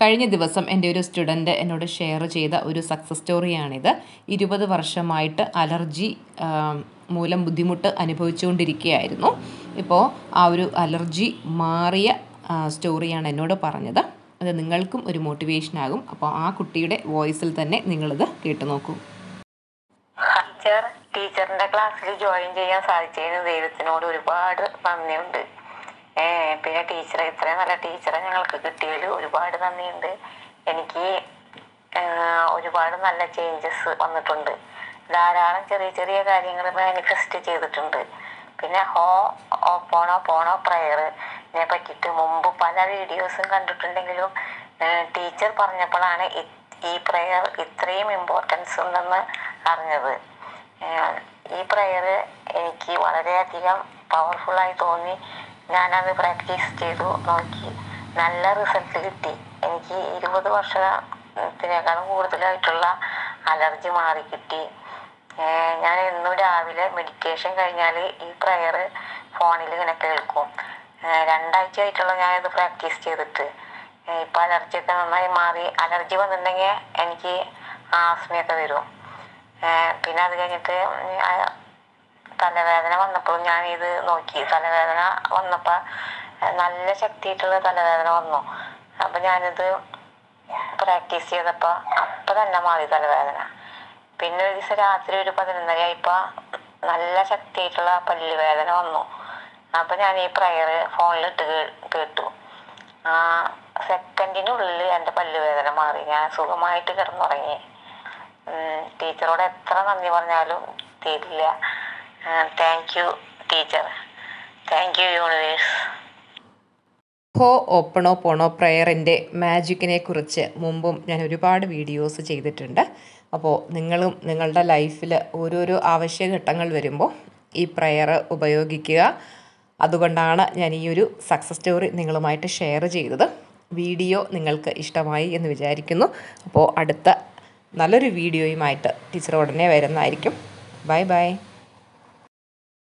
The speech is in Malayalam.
കഴിഞ്ഞ ദിവസം എന്റെ ഒരു സ്റ്റുഡന്റ് എന്നോട് ഷെയർ ചെയ്ത ഒരു സക്സസ് സ്റ്റോറിയാണിത് ഇരുപത് വർഷമായിട്ട് അലർജി മൂലം ബുദ്ധിമുട്ട് അനുഭവിച്ചുകൊണ്ടിരിക്കുകയായിരുന്നു. ഇപ്പോൾ ആ ഒരു അലർജി മാറിയ സ്റ്റോറിയാണ് എന്നോട് പറഞ്ഞത്. അത് നിങ്ങൾക്കും ഒരു മോട്ടിവേഷൻ ആകും. അപ്പോൾ ആ കുട്ടിയുടെ വോയിസിൽ തന്നെ നിങ്ങളിത് കേട്ടു നോക്കൂ. ടീച്ചർ ടീച്ചറിന്റെ ക്ലാസ്സിൽ ജോയിൻ ചെയ്യാൻ സാധിച്ചതിന് ദൈവത്തിനോട് ഒരുപാട് നന്ദിയുണ്ട്. ഏ പിന്നെ ടീച്ചറെ ഇത്രയും നല്ല ടീച്ചറെ ഞങ്ങൾക്ക് കിട്ടിയതിൽ ഒരുപാട് നന്ദിയുണ്ട്. എനിക്ക് ഒരുപാട് നല്ല ചേഞ്ചസ് വന്നിട്ടുണ്ട്. ധാരാളം ചെറിയ ചെറിയ കാര്യങ്ങൾ മാനിഫെസ്റ്റ് ചെയ്തിട്ടുണ്ട്. പിന്നെ ഹോ പോണോ പോണോ പ്രയറിനെ പറ്റിയിട്ട് മുമ്പ് പല വീഡിയോസും കണ്ടിട്ടുണ്ടെങ്കിലും ടീച്ചർ പറഞ്ഞപ്പോഴാണ് ഈ പ്രയർ ഇത്രയും ഇമ്പോർട്ടൻസ് ഉണ്ടെന്ന് അറിഞ്ഞത്. ഈ പ്രയർ എനിക്ക് വളരെയധികം പവർഫുള്ളായി തോന്നി. ഞാനത് പ്രാക്ടീസ് ചെയ്തു നോക്കി. നല്ല റിസൾട്ട് കിട്ടി. എനിക്ക് ഇരുപത് വർഷത്തിനേക്കാളും കൂടുതലായിട്ടുള്ള അലർജി മാറി കിട്ടി. ഞാൻ എന്നും രാവിലെ മെഡിറ്റേഷൻ കഴിഞ്ഞാൽ ഈ പ്രയർ ഫോണിൽ ഇങ്ങനെ കേൾക്കും. രണ്ടാഴ്ച ആയിട്ടുള്ള ഞാനിത് പ്രാക്ടീസ് ചെയ്തിട്ട്. ഇപ്പോൾ ഇപ്പം അലർജിയൊക്കെ നന്നായി മാറി. അലർജി വന്നിട്ടുണ്ടെങ്കിൽ എനിക്ക് ആസ്മയൊക്കെ വരും. പിന്നെ അത് കഴിഞ്ഞിട്ട് തലവേദന വന്നപ്പോഴും ഞാൻ ഇത് നോക്കി. തലവേദന വന്നപ്പോൾ നല്ല ശക്തിയായിട്ടുള്ള തലവേദന വന്നു. അപ്പം ഞാനിത് പ്രാക്ടീസ് ചെയ്തപ്പോൾ അപ്പം തന്നെ മാറി തലവേദന. പിന്നെ ഒരു ദിവസം രാത്രി ഒരു പതിനൊന്നര ആയപ്പോൾ നല്ല ശക്തിയായിട്ടുള്ള പല്ലുവേദന വന്നു. അപ്പം ഞാൻ ഈ പ്രയർ ഫോണിലിട്ട് കേട്ടു. ആ സെക്കൻഡിനുള്ളിൽ എന്റെ പല്ലുവേദന മാറി. ഞാൻ സുഖമായിട്ട് കിടന്നുറങ്ങി. ടീച്ചറോട് എത്ര നന്ദി പറഞ്ഞാലും തീരില്ല. Thank you teacher thank you universe ഹോ ഓപ്പണോ പോണോ പ്രയറിന്റെ മാജിക്കിനെ കുറിച്ച് മുമ്പും ഞാൻ ഒരുപാട് വീഡിയോസ് ചെയ്തിട്ടുണ്ട്. അപ്പോൾ നിങ്ങളും നിങ്ങളുടെ ലൈഫിൽ ഓരോരോ ആവശ്യഘട്ടങ്ങൾ വരുമ്പോൾ ഈ പ്രയർ ഉപയോഗിക്കുക. അതുകൊണ്ടാണ് ഞാൻ ഈ ഒരു സക്സസ് സ്റ്റോറി നിങ്ങളുമായിട്ട് ഷെയർ ചെയ്തത്. വീഡിയോ നിങ്ങൾക്ക് ഇഷ്ടമായി എന്ന് വിചാരിക്കുന്നു. അപ്പോൾ അടുത്ത നല്ലൊരു വീഡിയോയുമായിട്ട് ടീച്ചർ ഉടനെ വരുന്നതായിരിക്കും. Bye bye